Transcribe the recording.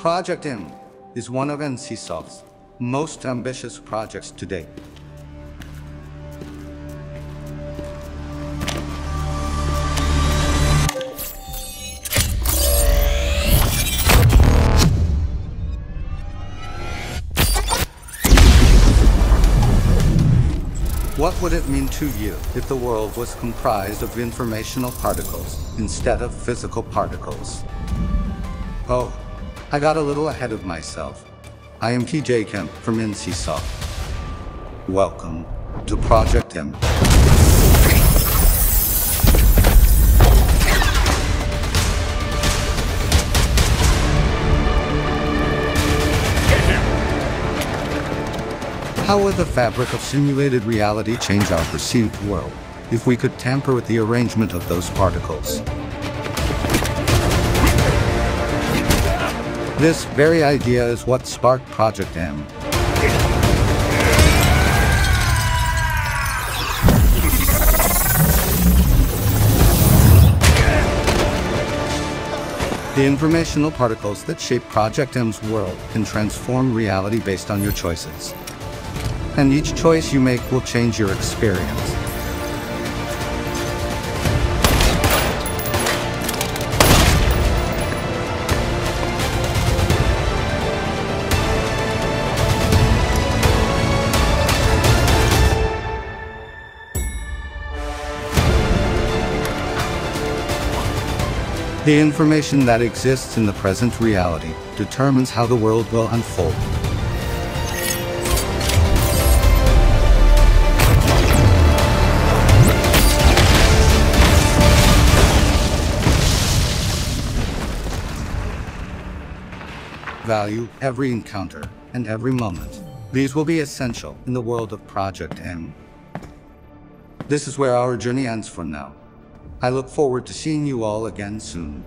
Project M is one of NCSoft's most ambitious projects to date. What would it mean to you if the world was comprised of informational particles instead of physical particles? Oh, I got a little ahead of myself. I am TJ Kim from NCSoft. Welcome to Project M. How would the fabric of simulated reality change our perceived world if we could tamper with the arrangement of those particles? This very idea is what sparked Project M. The informational particles that shape Project M's world can transform reality based on your choices. And each choice you make will change your experience. The information that exists in the present reality determines how the world will unfold. Value every encounter and every moment. These will be essential in the world of Project M. This is where our journey ends for now. I look forward to seeing you all again soon.